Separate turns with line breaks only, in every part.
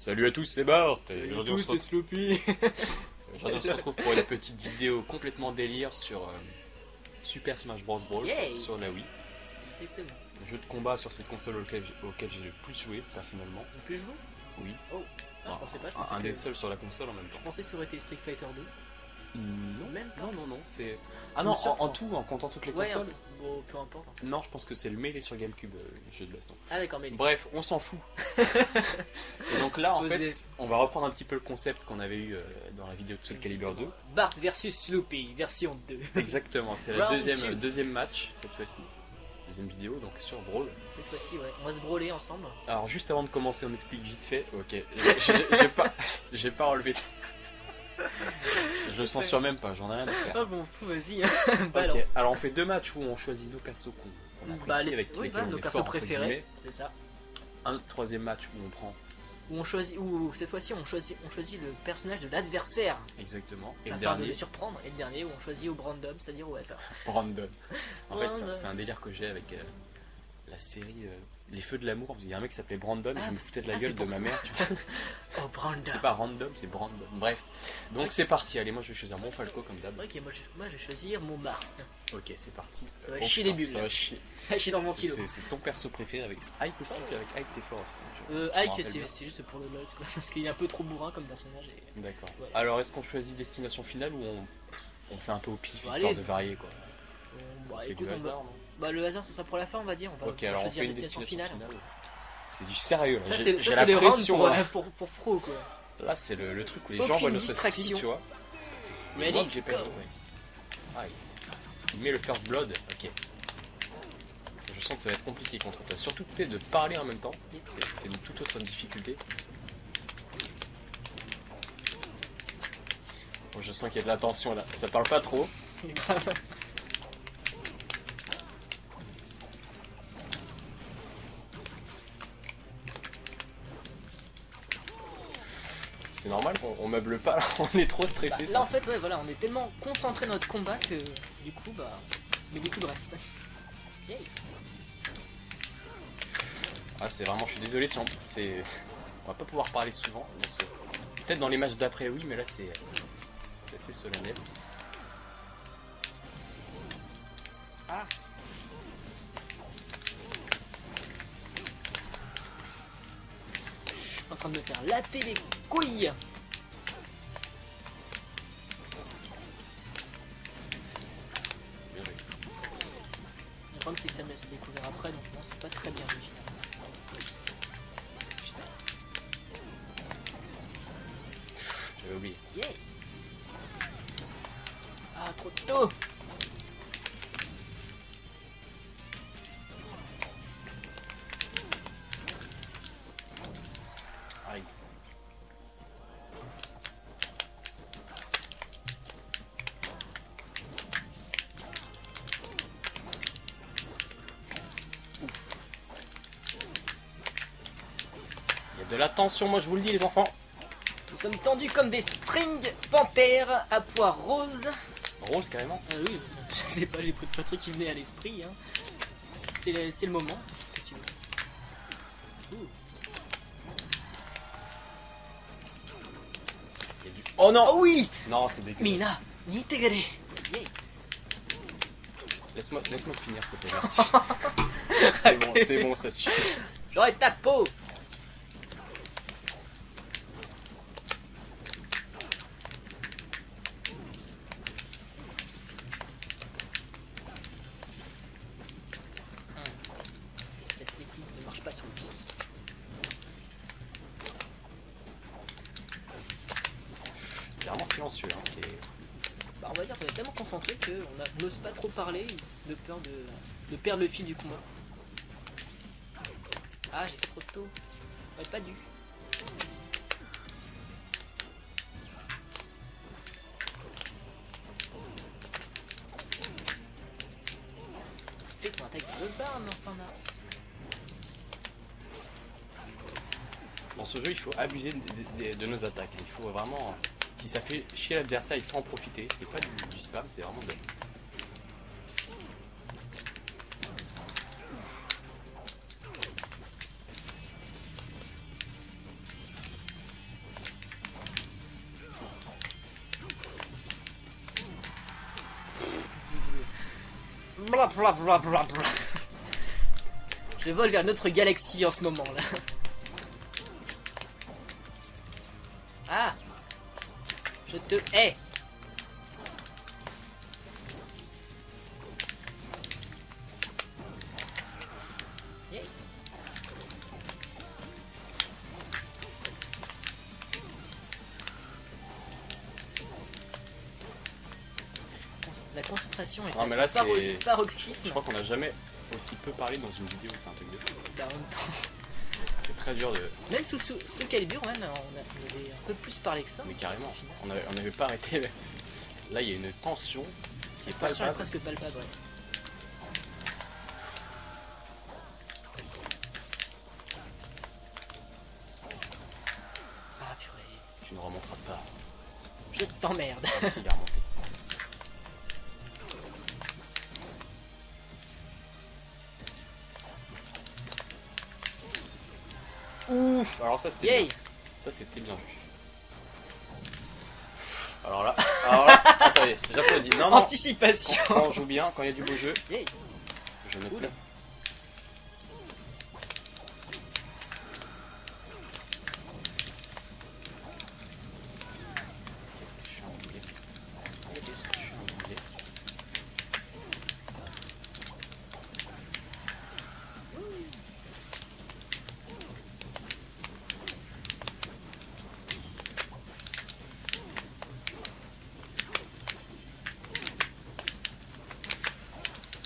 Salut à tous, c'est Bart et
Salut à tous,
se
c'est Sloopy.
aujourd'hui, on se retrouve pour une petite vidéo complètement délire sur euh, Super Smash Bros. Brawl
Yay.
sur la Wii.
Exactement.
Jeu de combat sur cette console auquel j'ai auquel j'ai le plus joué personnellement.
On peut jouer
Oui.
Oh. Ah, je pensais pas. Je
Un,
pensais,
un
que...
des seuls sur la console en même temps.
je pensais que ça aurait été Street Fighter 2.
Non,
Même pas.
non, non, non, c'est. Ah non, en, tout, en comptant toutes les
Ouais,
consoles.
un- bon, peu importe. en fait.
Non, je pense que c'est le Melee sur GameCube, euh, le jeu de baston.
Ah, d'accord, mais.
Bref, on s'en fout. et donc là, en
Posez-
fait, on va reprendre un petit peu le concept qu'on avait eu euh, dans la vidéo de Soul Calibur 2.
Bart versus Sloopy, version 2.
Exactement, c'est la
Round
deuxième, deuxième match cette fois-ci. Deuxième vidéo, donc sur Brawl.
Cette fois-ci, ouais. On va se brawler ensemble.
Alors juste avant de commencer, on explique vite fait. Ok, j'ai- pas, j'ai pas relevé. Je le censure même pas, j'en ai rien à faire.
Ah bon, fou, vas-y.
Ok,
Balance.
alors on fait deux matchs où on choisit nos persos qu'on
Bah, les-
avec
oui,
lesquels
voilà,
on
nos
est
persos
fort, entre
préférés. C'est ça.
Un troisième match où on prend
Où on choisit, où cette fois-ci on choisit, on choisit le personnage de l'adversaire
exactement. Et le
afin de
dernier,
le surprendre. Et le dernier où on choisit au random, c'est-à-dire au hasard.
Brandon. En fait, c'est un délire que j'ai avec euh, la série euh, Les Feux de l'amour. Il y a un mec qui s'appelait Brandon, et
Ah,
je me foutais de la
ah,
gueule de ma
ça.
mère. tu vois.
Oh, Brandon.
C'est pas random, c'est Brandon. Bref, donc c'est parti. Allez, moi je vais choisir mon Falco comme d'hab.
Ok, moi je, moi je vais choisir mon Bart.
Ok, c'est parti.
Ça va
Oh,
chier
putain,
les bulles.
Ça va chier.
Ça, je suis dans mon kilo.
c'est- ton perso préféré avec Ike aussi, c'est avec Ike t'es fort.
Euh, Ike, c'est juste pour le LOL, parce qu'il est un peu trop bourrin comme personnage. Et...
D'accord.
Ouais.
Alors est-ce qu'on choisit destination finale ou on, on fait un peu au pif histoire
allez.
de varier quoi?
Euh, bah, écoute, on va-
hasard,
bah, le hasard ce sera pour la fin, on va dire. On va,
Ok, alors on fait une
destination finale.
finale. C'est du sérieux.
Ça,
J'ai-
c'est le round
pression,
pour,
là.
pour, pour pro, quoi.
Là, c'est le, le truc où les
Aucune
gens voient notre style, tu vois. Que j'ai pas. Ah, il- met le first blood, ok. Je sens que ça va être compliqué contre toi. Surtout, tu sais, de parler en même temps, c'est c'est une toute autre difficulté. Bon, je sens qu'il y a de la tension là. Ça parle pas trop. normal qu'on on meuble pas là. On est trop
Bah,
stressé.
là,
ça.
en fait, ouais, voilà, on est tellement concentré dans notre combat que du coup, bah, il y a beaucoup de reste. Yay.
Ah, c'est vraiment, je suis désolé si on, c'est, on va pas pouvoir parler souvent. Peut-être dans les matchs d'après, oui, mais là c'est, c'est assez solennel.
Ah. Train de me faire latter les couilles. Le problème, c'est que ça me laisse découvrir après, donc non, c'est pas très bien vu.
J'avais oublié ça.
Yay. Ah, trop tôt.
La tension, moi je vous le dis les enfants.
Nous sommes tendus comme des spring panthères à pois roses.
Rose carrément.
Ah oui, je sais pas, j'ai pris le truc qui venait à l'esprit. Hein. C'est le, moment. que tu veux.
Du... Oh non
Oh oui
Non, c'est dégueulasse.
Mina Yay.
Laisse-moi laisse finir s'il te plaît, merci. c'est bon, c'est bon, ça suffit.
J'aurai ta peau Hum. Cette technique ne marche pas sur lui.
C'est vraiment silencieux, hein. c'est...
Bah, on va dire qu'on est tellement concentré qu'on n'ose pas trop parler de peur de, de perdre le fil du combat. Ah, j'ai fait trop tôt. J'aurais pas dû. Attaque dans le bar, mais enfin mars.
Dans ce jeu, il faut abuser de, de- de nos attaques. Il faut vraiment. Si ça fait chier l'adversaire, il faut en profiter. C'est pas du, spam, c'est vraiment de
la... Je vole vers notre galaxie en ce moment là. Je te hais. La concentration est
Ah, mais là, c'est-
paro-
Je
paroxysme.
crois qu'on n'a jamais aussi peu parlé dans une vidéo, c'est un truc de fou. C'est très dur de.
Même sous, sous, sous Calibur, même, on, avait un peu plus parlé que ça.
Mais carrément, on n'avait pas arrêté. Là, il y a une tension qui est
La tension est presque palpable, ouais. Ah purée,
Tu ne remonteras pas.
je t'emmerde.
Alors ça c'était bien. Ça c'était bien vu. Alors là, alors là, attendez, j'applaudis. Non, non,
Anticipation
quand on joue bien, quand il y a du beau jeu,
Yay
je me
Oula.
plains. Qu'est-ce que je suis embrouillé Qu'est-ce que je suis embrouillé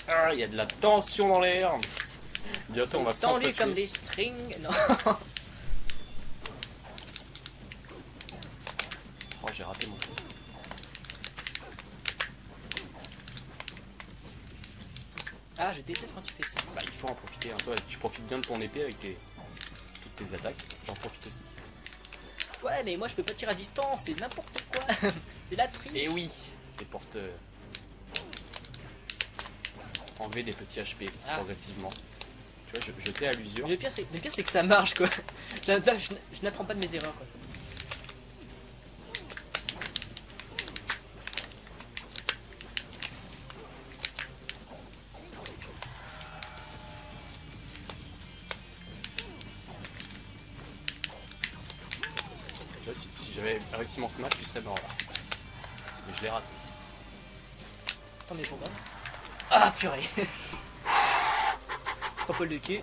Ah, il y a de la tension dans l'air. Bientôt, on va
Tendu
s'entretuer.
comme des strings. Non.
Oh, j'ai raté mon coup.
Ah, je déteste quand tu fais ça.
Bah, il faut en profiter. hein. Toi, tu profites bien de ton épée avec tes... toutes tes attaques. J'en profite aussi.
Ouais, mais moi je peux pas tirer à distance, c'est n'importe quoi. c'est la triche.
Et oui, c'est pour te enlever des petits HP
Ah.
progressivement. Tu vois, je, je t'ai à l'usure.
Le pire, c'est le pire, c'est que ça marche quoi. Je, je- je n'apprends pas de mes erreurs quoi.
Tu vois, si, si j'avais réussi mon smash, tu serais mort là. Mais je l'ai raté.
Tant mieux pour moi. Ah purée. Poils de cul.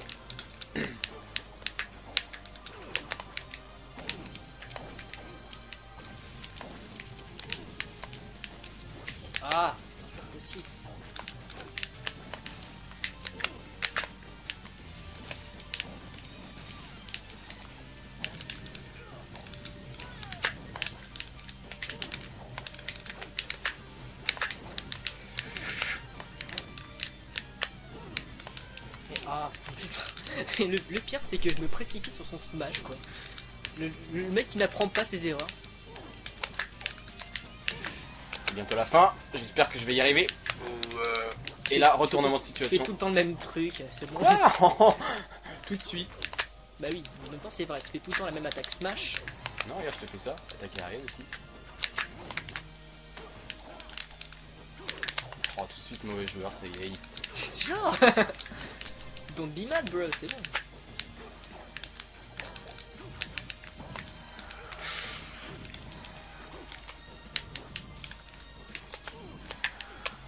Et le, le pire, c'est que je me précipite sur son smash, quoi. Le, le mec qui n'apprend pas de ses erreurs.
C'est bientôt la fin. J'espère que je vais y arriver. Euh, Et là, retournement de
Je fais
situation.
tout le temps le même truc, c'est bon.
Ah Tout de suite.
Bah oui, en même temps, c'est vrai, tu fais tout le temps la même attaque smash.
Non, regarde, je te fais ça. Attaque aérienne aussi. Oh, tout de suite, mauvais joueur, ça y est.
Genre Don't be mad, bro, c'est bon.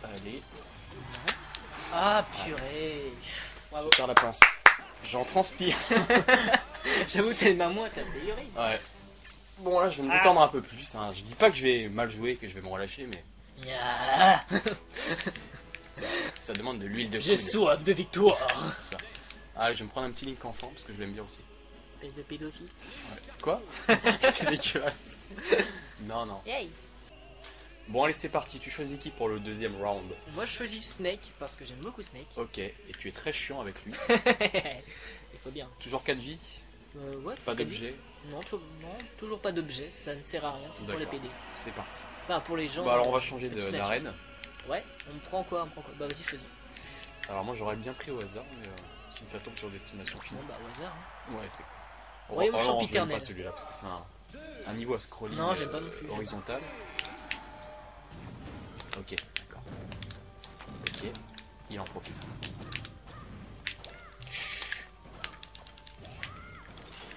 Allez,
Ah, purée. Bravo.
je sers la pince. J'en transpire.
J'avoue, t'as mains moites, là, c'est horrible.
Ouais. Bon, là, je vais me
Ah.
détendre un peu plus. hein. Je dis pas que je vais mal jouer, que je vais me relâcher, mais
Ah,
ça, demande de l'huile de
J'ai soif de victoire.
Ça. Allez, je vais me prendre un petit Link enfant parce que je l'aime bien aussi.
Espèce de pédophile.
Quoi C'est dégueulasse. Non, non.
Yay
Bon, allez, c'est parti. Tu choisis qui pour le deuxième round
Moi, je choisis Snake parce que j'aime beaucoup Snake.
Ok. Et tu es très chiant avec lui.
Il faut bien.
Toujours 4 vies,
Euh, ouais,
pas d'objet.
Non, toujours, non, toujours pas d'objet, ça ne sert à rien, c'est pour les. PD.
C'est parti.
Enfin, pour les gens.
Bah, alors, on va changer de- d'arène.
Ouais, on me prend quoi On me prend quoi Bah, vas-y, choisis.
Alors, moi, j'aurais bien pris au hasard, mais euh, si ça tombe sur destination finale.
bah, au hasard. hein.
Ouais, c'est.
Royaume
oh, pas celui-là parce que c'est un, un niveau à scrolling
Non,
euh,
pas non plus,
horizontal. Ok, d'accord. Ok. Il en profite.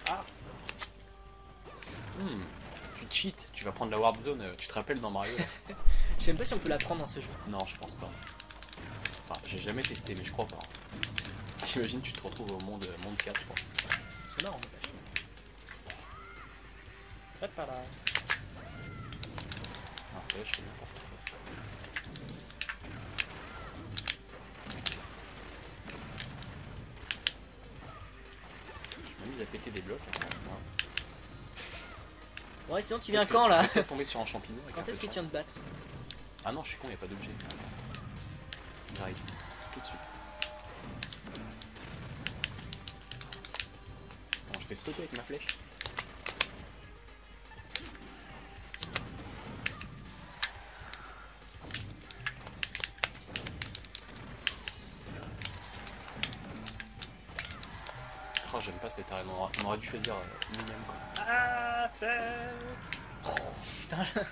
Ah.
Hmm, Tu cheats, tu vas prendre la warp zone, euh, tu te rappelles dans Mario là
Je sais même pas si on peut la prendre dans ce jeu.
Non, je pense pas. Enfin, j'ai jamais testé, mais je crois pas. T'imagines, tu te retrouves au monde, monde 4, je crois.
C'est marrant, mais Hop là.
Ah, là, je fais n'importe quoi. Je m'amuse à péter des blocs, hein, c'est ça.
Ouais, sinon tu viens quand là
Peut-être tomber sur un champignon.
Quand est-ce que tu viens de battre
Ah non, je suis con, y a pas d'objet. J'arrive. Tout de suite. Bon, je t'ai stoppé avec ma flèche. Oh, j'aime pas cette arène. On aurait- on aurait dû choisir euh, nous-mêmes. quoi.
Ah, Oh, Putain, là,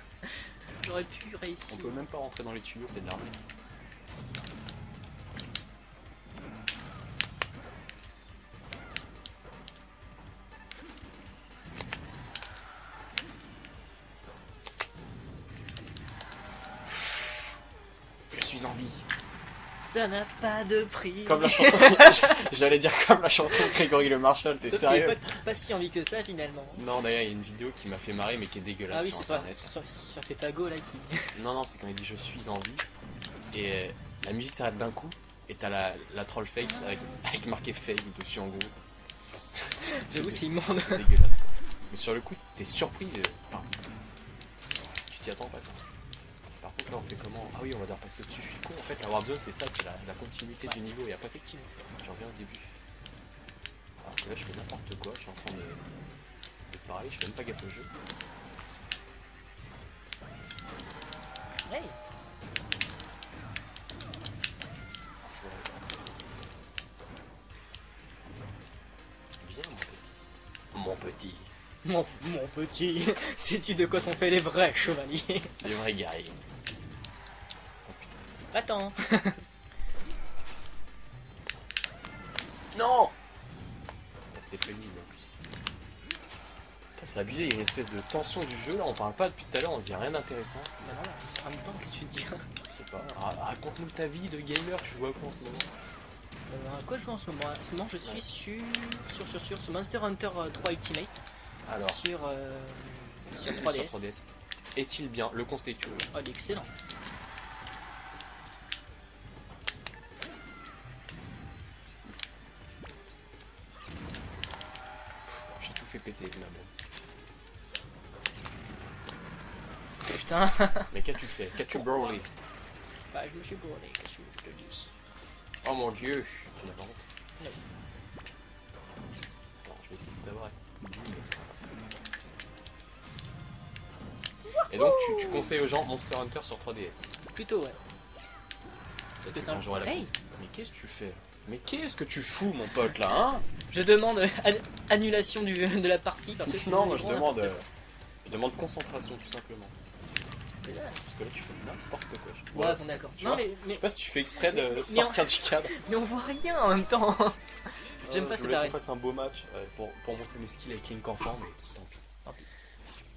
On peut même pas rentrer dans les tuyaux, c'est de l'arnaque.
Ça n'a pas de prix.
Comme la chanson. J'allais dire comme la chanson de Grégory Le Marchal, t'es sérieux
pas, pas si envie que ça finalement.
Non, d'ailleurs, il y a une vidéo qui m'a fait marrer, mais qui est dégueulasse
Ah oui, c'est pas sur, sur Fetago là qui.
Non, non, c'est quand il dit je suis en vie. Et euh, la musique s'arrête d'un coup. Et t'as la, la troll face avec, avec marqué fake dessus en gros.
J'avoue, c'est immonde.
C'est dégueulasse quoi. Mais sur le coup, t'es surpris. euh, Enfin, tu t'y attends pas quoi. Par contre, là, on fait comment Ah oui, on va devoir passer au-dessus. Je suis con en fait. La warp zone, c'est ça, c'est la, la continuité du niveau. Il a pas effectivement. Je reviens au début. Alors que là, je fais n'importe quoi. Je suis en train de. de pareil, je fais même pas gaffe au jeu.
Hey,
Viens, mon petit. Mon petit.
mon, mon petit, sais-tu de quoi sont faits les vrais chevaliers?
Les vrais guerriers.
Attends.
Non Ah, C'était pénible en plus. C'est abusé, il y a une espèce de tension du jeu là, on parle pas depuis tout à l'heure, on dit rien d'intéressant.
là, en même temps, qu'est-ce que tu dis
Je sais pas. Ra- Raconte-nous ta vie de gamer, tu joues à quoi en ce moment
Euh, À quoi je joue en ce moment En ce moment, je suis sur, sur, sur, sur, sur Monster Hunter euh, 3 Ultimate.
Alors,
Sur, euh, sur 3DS.
Sur 3DS. Est-il bien Le conseil-tu
Oh, il est excellent.
Fait péter bombe.
Putain.
Mais qu'as-tu fait? Qu'as-tu brûlé
bah, je me suis brûlé. Qu'est-ce que je te dis
Oh mon dieu Tu n'as pas honte
Non.
Attends, je vais essayer de t'avoir. Et donc tu, tu conseilles aux gens Monster Hunter sur 3DS
Plutôt, ouais. Parce que c'est un
la
Hey
Mais qu'est-ce que tu fais? Mais qu'est-ce que tu fous mon pote là hein
Je demande an- annulation du, de la partie parce que
Non moi je demande euh, je demande concentration tout simplement. Parce que là tu fais n'importe quoi. Je-
Ouais,
Ouais.
bon, d'accord.
Tu
Non,
vois,
mais,
Je sais pas si tu fais exprès de
Mais- mais
sortir du cadre.
mais on voit rien en même temps. J'aime
Euh,
pas
je
cette
qu'on
arène.
fasse un beau match euh, pour, pour montrer mes skills avec Link enfant, mais tant pis.
Tant pis.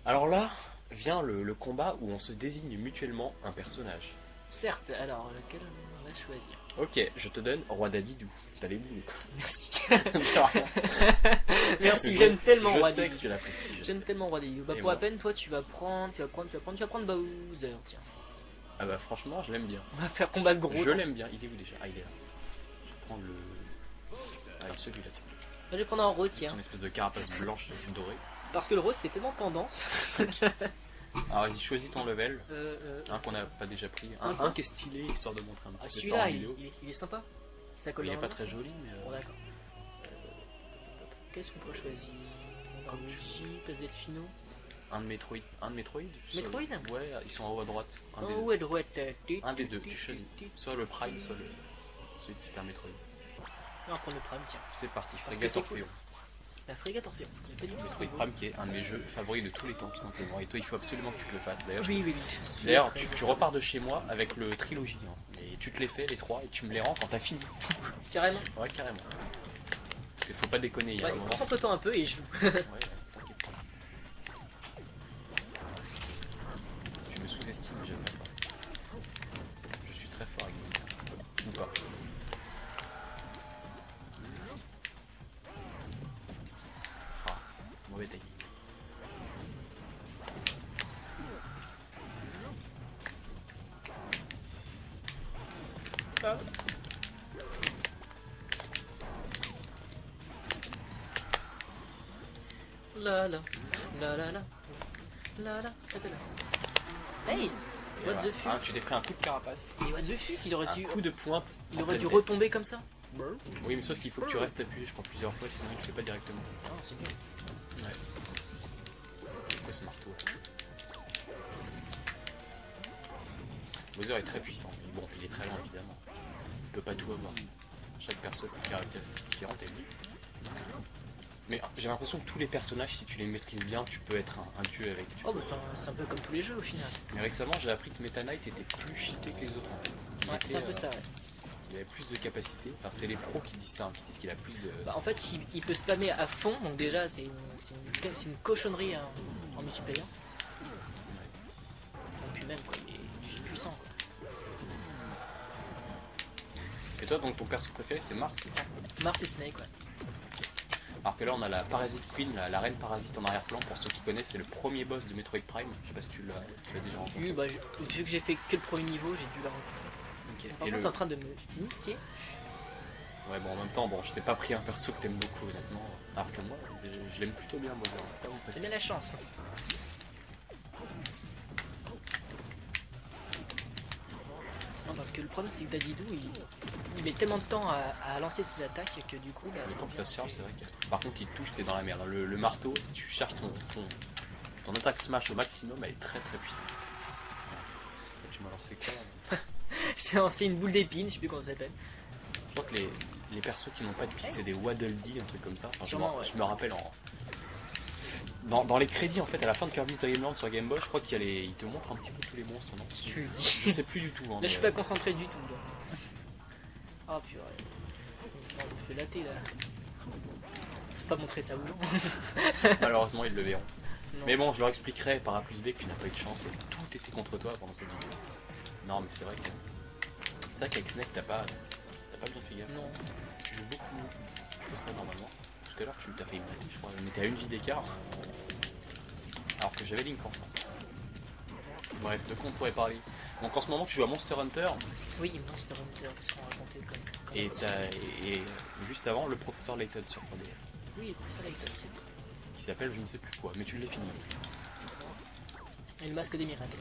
Alors là vient le, le combat où on se désigne mutuellement un personnage.
Certes, alors lequel on va choisir?
Ok, je te donne Roi Dadidou. T'as les boules.
Merci. Merci, j'aime tellement
Je
Roi
sais que tu l'apprécies. je
J'aime
sais.
tellement Roi Daddy. Bah,
Et
pour
moi.
la peine, toi, tu vas prendre, tu vas prendre, tu vas prendre, tu vas prendre Bowser. Tiens,
Ah bah franchement, je l'aime bien.
on va faire combat de gros.
Je l'aime bien. Il est où déjà? Ah, il est là. Je vais prendre le. Ah, il est celui-là. tiens.
Je vais prendre un rose,
C'est
tiens.
son espèce de carapace blanche dorée.
Parce que le rose, c'est tellement tendance.
Alors vas-y, choisis ton level.
Euh, euh,
Un qu'on n'a pas déjà pris.
Un
qui est stylé, histoire de montrer un
ah,
petit peu ça en
il,
vidéo.
il est, il est sympa. Ça colle
Il est
dans
pas très joli, mais. euh,
Bon, d'accord. Qu'est-ce qu'on peut choisir
Comme tu
Luigi, Place Delfino.
Un de Metroid. Un de Metroid soit-
Metroid
Ouais, ils sont en haut à droite. Un, des,
Oh, ouais, droite.
un des
tu-
deux,
tu-
tu choisis. Soit le Prime, soit le. C'est Super Metroid.
On va prendre le Prime, tiens.
C'est parti, Frégate. Orphéon.
La frégate. Je pas du tout.
Metroid Prime qui est un de mes jeux favoris de tous les temps, tout simplement. Et toi, il faut absolument que tu te le fasses. D'ailleurs, je-
Oui, oui, oui.
D'ailleurs tu, tu repars de chez moi avec le trilogie. hein. Et tu te les fais les trois et tu me les rends quand t'as fini.
Carrément.
Ouais, carrément. Parce qu'il faut pas déconner, il y a
Ouais,
un moment.
concentre-toi un peu et je joue.
Ouais, ouais, t'inquiète pas. Tu me sous-estimes, j'aime pas Tu t'es pris un coup de carapace.
et what the fuck, il aurait
Un
dû,
coup de pointe.
il
en
aurait dû
tête.
retomber comme ça.
Oui, mais sauf qu'il faut que tu restes appuyé, je crois, plusieurs fois, sinon il le fait pas directement.
Ah, c'est bien.
Ouais. C'est quoi ce marteau Bowser est très puissant, mais bon, il est très lent évidemment. Il peut pas tout avoir. Chaque perso a ses caractéristiques différentes et lui. Mais j'ai l'impression que tous les personnages, si tu les maîtrises bien, tu peux être un, un dieu avec.
Oh, bah c'est un- peu comme tous les jeux au final.
Mais récemment, j'ai appris que Meta Knight était plus cheaté que les autres en fait. Il,
Ouais, c'est un peu
euh,
ça, ouais.
il avait plus de capacité. Enfin, c'est les pros qui disent ça, hein, qui disent qu'il a plus de.
Bah, en fait, il, il peut spammer à fond, donc déjà, c'est une, cochonnerie hein, en multiplayer. Et puis même, quoi, il est, il est juste puissant, quoi.
Et toi, donc ton perso préféré, c'est Mars, c'est ça?
Mars et Snake, ouais.
Alors que là, on a la Parasite Queen, la, la reine parasite en arrière-plan. Pour ceux qui connaissent, c'est le premier boss de Metroid Prime. Je sais pas si tu l'as tu l'as déjà rencontré.
Vu, bah, je- vu que j'ai fait que le premier niveau, j'ai dû la rencontrer.
Ok.
Par
Et
contre,
le...
t'es en train de me niquer.
Ouais, bon, en même temps, bon, je t'ai pas pris un perso que t'aimes beaucoup, honnêtement. Alors que moi, je, je l'aime plutôt bien, Bowser. C'est pas mon
J'ai bien la chance. Parce que le problème, c'est que Dadidou, il, il met tellement de temps à, à lancer ses attaques que du coup, bah,
Le
c'est
temps que ça se charge, c'est vrai que. Par contre, il touche, t'es dans la merde. Le, le marteau, si tu charges ton, ton, ton attaque smash au maximum, elle est très très puissante. Tu m'as lancé quoi
J'ai lancé une boule d'épine, je sais plus comment ça s'appelle.
Je crois que les, les persos qui n'ont pas de pique, c'est des Waddle Dee, un truc comme ça. Enfin, je, me,
Sûrement, ouais.
je me rappelle en. Dans, dans les crédits, en fait, à la fin de Kirby's Dream Land sur Game Boy, je crois qu'il y a les... il te montre un petit peu tous les monstres. Non
Tu le dis.
Je sais plus du tout. hein,
Là,
mais,
je suis pas concentré du tout. Là. Ah, purée. Oh, je me fais latter là. Faut pas montrer ça aux gens.
euh, malheureusement, ils le verront.
Non.
Mais bon, je leur expliquerai par A plus B que tu n'as pas eu de chance et que tout était contre toi pendant cette vidéo. Non, mais c'est vrai que. C'est vrai qu'avec Snake, t'as pas... t'as pas bien fait gaffe.
Non.
Tu joues beaucoup que ça normalement. Tout à l'heure, tu t'as fait une je crois. On était à une vie d'écart. Alors que j'avais Link en face. Bref, de quoi on pourrait parler Donc en ce moment, tu joues à Monster Hunter
Oui, Monster Hunter, qu'est-ce qu'on racontait comme. comme
et, et, et juste avant, le professeur Layton sur 3DS.
Oui, professeur Layton, c'est.
Qui s'appelle je ne sais plus quoi, mais tu l'as fini.
Et le masque des miracles.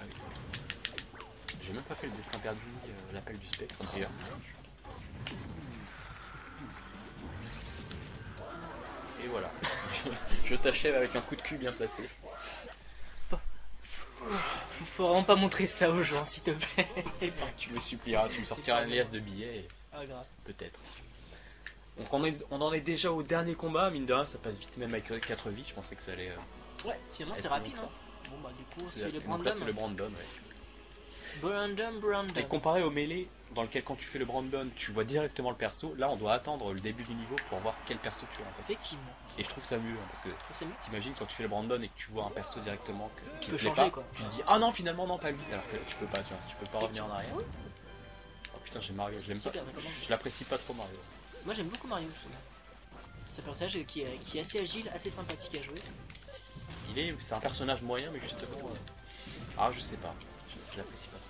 Ah oui. J'ai même pas fait le destin perdu, euh, l'appel du spectre d'ailleurs. Je t'achève avec un coup de cul bien placé.
Faut, faut vraiment pas montrer ça aux gens, s'il te plaît.
Tu me supplieras, tu me sortiras une liasse de billets, et
ah, grave.
peut-être. Donc on, est, on en est déjà au dernier combat, mine de rien, ça passe vite même avec 4 vies, je pensais que ça allait... euh,
Ouais, finalement, c'est rapide. Hein. Bon, bah, du coup, c'est le
Donc
Brandon.
là c'est le Brandon, ouais.
Brandon, Brandon.
Et comparé au melee, dans lequel quand tu fais le Brandon, tu vois directement le perso, là on doit attendre le début du niveau pour voir quel perso tu as en fait.
Effectivement.
Et je trouve ça mieux, hein, parce que t'imagines quand tu fais le Brandon et que tu vois un perso directement que,
peux
plaît
changer,
pas,
quoi.
tu te dis ah non finalement non pas lui, alors que là, tu peux pas, tu vois, tu peux pas revenir en arrière. Oh putain j'ai Mario, je l'aime pas, je l'apprécie pas trop Mario.
Moi, j'aime beaucoup Mario, justement. C'est un personnage qui est, qui est assez agile, assez sympathique à jouer.
Il est, c'est un personnage moyen, mais justement. Ah, je sais pas. Je, l'apprécie pas trop.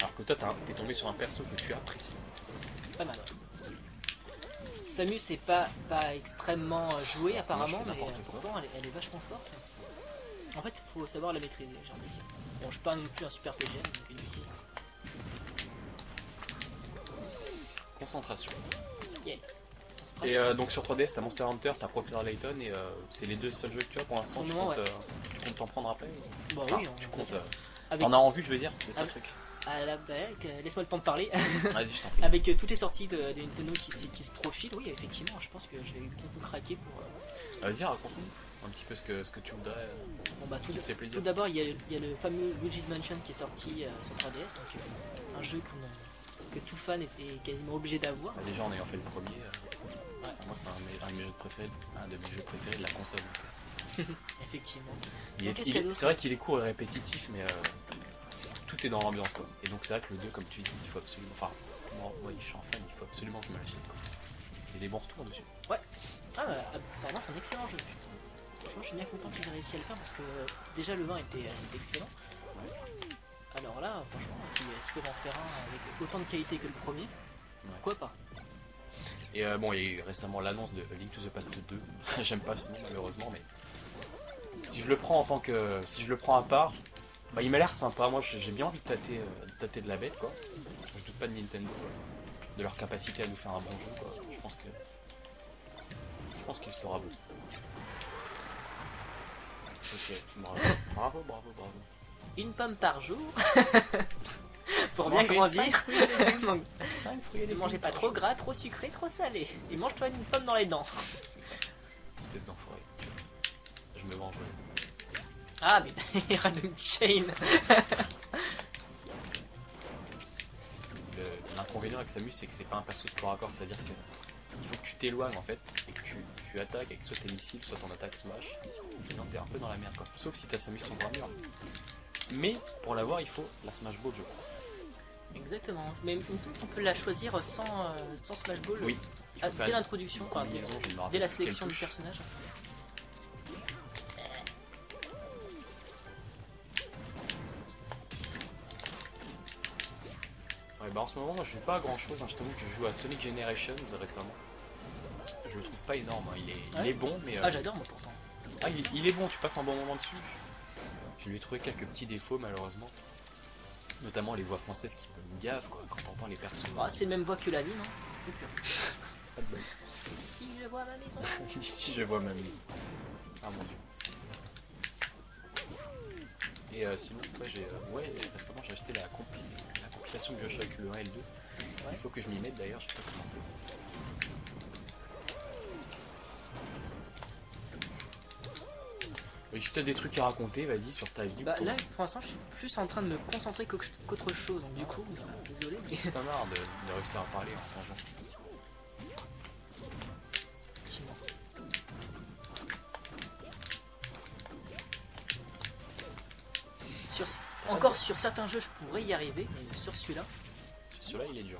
Alors que toi, t'as- t'es tombé sur un perso que tu apprécies.
Pas mal. Samus c'est pas, pas extrêmement euh, joué apparemment, mais euh, pourtant elle, est- elle est vachement forte. En fait, il faut savoir la maîtriser, j'ai envie de dire. Bon, je suis pas non plus un super PGM, donc coup,
Concentration.
yeah.
Et euh, donc sur 3DS, t'as Monster Hunter, t'as Professor Layton, et euh, c'est les deux seuls jeux que tu as pour l'instant. Tu, comptes, euh, tu comptes t'en prendre après?
Bah
Enfin,
oui, on-
Tu comptes.
Avec,
T'en as en vue, je veux dire, c'est ça le truc.
à la bague, euh, laisse-moi le temps de parler.
Vas-y, je t'en prie.
Avec euh, toutes les sorties de, de Nintendo qui, se- qui se profilent, oui, effectivement, je pense que je vais bientôt craquer pour. euh,
Vas-y, raconte-nous. un petit peu ce que, ce que tu voudrais.
Bon, bah,
Ce
tout,
qui te fait plaisir.
tout d'abord, il y, a le- il y a le fameux Luigi's Mansion qui est sorti euh, sur 3DS, donc euh, un jeu que tout fan était quasiment obligé d'avoir.
bah, déjà en ayant fait le premier, euh,
Ouais.
moi c'est un, de mes- un de mes jeux préférés, un de mes jeux préférés de la console. donc,
Effectivement.
c'est vrai qu'il est court et répétitif, mais euh, tout est dans l'ambiance quoi. Et donc c'est vrai que le 2, comme tu dis, il faut absolument. Enfin, moi, moi je suis un fan, il faut absolument que je me l'achète quoi. Il y a des bons retours dessus.
Ah, euh, apparemment, c'est un excellent jeu. Franchement, je suis bien content qu'ils aient réussi à le faire parce que euh, déjà le 1 était, était excellent. Alors là, franchement, si ils peuvent en faire un avec autant de qualité que le premier, pourquoi pas?
Et euh, bon, il y a eu récemment l'annonce de Link to the Past 2. J'aime pas ce nom malheureusement, mais si je le prends en tant que, si je le prends à part, bah, il m'a l'air sympa. Moi, j'ai bien envie de tâter, euh, de tâter de la bête, quoi. Je doute pas de Nintendo, quoi. de leur capacité à nous faire un bon jeu, quoi. Je pense que, je pense qu'il sera beau. Ok, bravo, bravo, bravo, bravo.
Une pomme par jour pour bien grandir. Donc,
5 fruits et
Ne mangez pas trop gras, trop sucré, trop salé. Et mange-toi une pomme dans les dents.
C'est ça. Espèce d'enfoiré. Je me vengerai.
Ah, mais Random Chain.
Le- L'inconvénient avec Samus, c'est que c'est pas un perso de corps à corps, c'est-à-dire que il faut que tu t'éloignes en fait et que tu, tu attaques avec soit tes missiles, soit ton attaque smash. Sinon, t'es un peu dans la merde quoi. Sauf si t'as Samus sans armure. Mais pour l'avoir, il faut la Smash Ball, je crois.
Exactement. Mais il me semble qu'on peut la choisir sans, euh, sans Smash Ball.
Oui.
Ah, dès l'introduction, dès, la sélection du personnage.
Bah en ce moment, moi, je joue pas à grand chose. Je t'avoue que je joue à Sonic Generations récemment. Je le trouve pas énorme. hein. Il, est, il
Ouais.
est bon, mais. euh,
Ah, j'adore moi pourtant.
Ah, il, il est bon, tu passes un bon moment dessus. Je lui ai trouvé quelques petits défauts, malheureusement. Notamment les voix françaises qui me gavent, quoi, quand t'entends les persos.
Ah, c'est le même voix que l'anime. Hein. Si je vois ma maison.
Ici, je vois ma maison. Ah mon dieu. Et euh, sinon, ouais, j'ai, euh, ouais, récemment, j'ai acheté la, compi- compilation Bioshock le 1 et le 2. Il faut que je m'y mette d'ailleurs, je sais pas commencé. Oui, si t'as des trucs à raconter, vas-y sur ta vie.
Bah, là, pour l'instant, je suis plus en train de me concentrer qu'autre chose. Donc, du coup, bah, désolé. Mais...
Putain marre de, de réussir à parler en changeant.
Encore sur certains jeux, je pourrais y arriver, mais sur celui-là,
Celui-là, il est dur.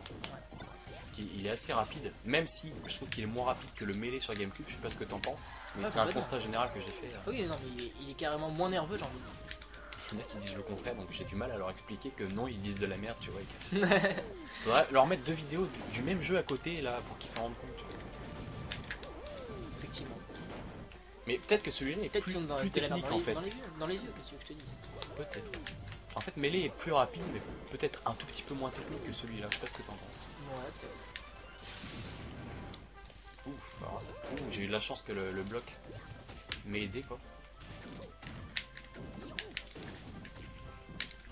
Parce qu'il il est assez rapide, même si je trouve qu'il est moins rapide que le mêlé sur Gamecube. Je sais pas ce que t'en penses, mais
Ah,
c'est un constat général que j'ai fait.
Ah oui, non, mais il est, il est carrément moins nerveux, j'ai envie de dire.
Il y en a qui disent le contraire, donc j'ai du mal à leur expliquer que non, ils disent de la merde, tu vois. que- Faudrait leur mettre deux vidéos du, même jeu à côté, là, pour qu'ils s'en rendent compte. tu vois.
Effectivement.
Mais peut-être que celui-là est plus,
sont dans,
plus technique
dans
en
les,
fait.
dans les yeux. Yeux, qu'est-ce que je te dis?
Peut-être. En fait, Melee est plus rapide, mais peut-être un tout petit peu moins technique que celui-là. Je sais pas ce que t'en penses.
Ouais, peut-être.
Ouf, alors ça... Ouh, j'ai eu de la chance que le, le bloc m'ait aidé quoi.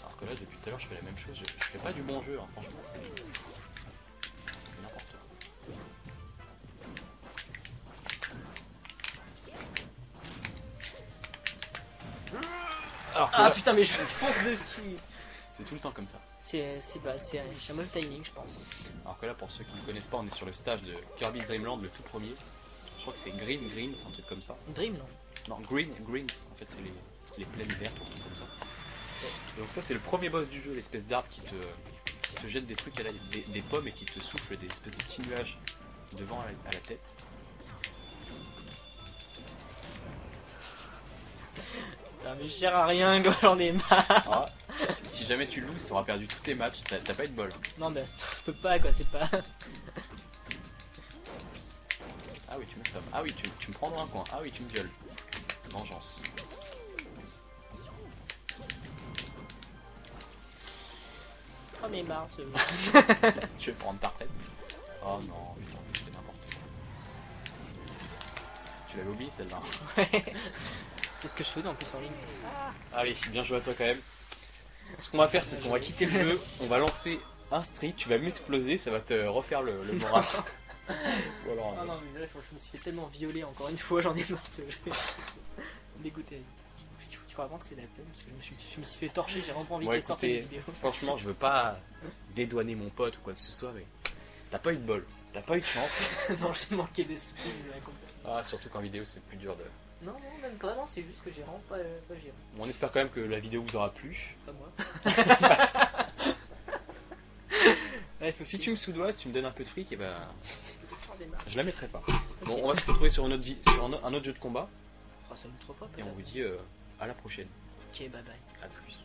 Alors que là, depuis tout à l'heure, je fais la même chose. Je, je fais pas du bon jeu, hein. franchement. C'est
Ah putain, mais je fonce dessus
c'est tout le temps comme ça.
C'est c'est un mauvais timing, je pense.
Alors que là, pour ceux qui ne connaissent pas, on est sur le stage de Kirby Dreamland, le tout premier. Je crois que c'est Green Green, c'est un truc comme ça.
Dream, non
Non, Green Greens, en fait, c'est les, les plaines vertes comme ça. Donc ça, c'est le premier boss du jeu, l'espèce d'arbre qui te, qui te jette des trucs à la, des, des pommes et qui te souffle des espèces de petits nuages devant à la, à la tête.
Putain, mais je sers à rien, quoi, j'en ai marre.
Là, si, si jamais tu loses, t'auras perdu tous tes matchs, t'as pas eu de bol.
Non, mais je peux pas, quoi, c'est pas.
Ah oui, tu me stops. Ah oui, tu, tu me prends dans un coin. Ah oui, tu me violes. Vengeance.
Oh, mais marre, ce
tu veux prendre ta retraite? Oh non, putain, fais n'importe quoi. Tu l'avais oublié celle-là.
C'est ce que je faisais en plus en ligne.
Allez, bien joué à toi quand même. Ce qu'on va faire, c'est qu'on va quitter le jeu, on va lancer un street, tu vas m'exploser, ça va te refaire le, le moral. Ou alors,
Ah
euh,
non, mais là, je me suis fait tellement violer encore une fois, j'en ai marre de jeu. Dégoûté. Tu, tu crois vraiment que c'est la peine? Parce que je me suis, je me suis fait torcher, j'ai vraiment envie de sortir des vidéos.
franchement, je veux pas dédouaner mon pote ou quoi que ce soit, mais t'as pas eu de bol, t'as pas eu de chance.
non, j'ai manqué de skills.
Ah, surtout qu'en vidéo, c'est plus dur de.
Non, non, même pas, non, c'est juste que j'ai vraiment pas, pas géré.
Bon, on espère quand même que la vidéo vous aura plu.
Pas moi.
Si tu me soudoises, tu me donnes un peu de fric, et ben,
J'en démarre.
je la mettrai pas. Bon, on va se retrouver sur, une autre sur un un autre jeu de combat,
Oh, ça me trop pas,
et on vous dit euh, à la prochaine.
Ok, bye bye.
À plus.